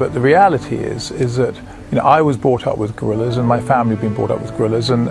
But the reality is, is that you know, I was brought up with gorillas and my family had been brought up with gorillas and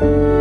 you